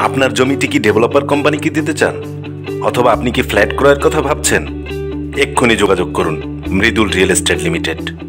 আপনার জমিটি কি ডেভেলপার কোম্পানিকে দিতে চান? অথবা আপনি কি ফ্ল্যাট ক্রয়ের কথা ভাবছেন? এক্ষুনি যোগাযোগ করুন, মৃদুল রিয়েল এস্টেট লিমিটেড।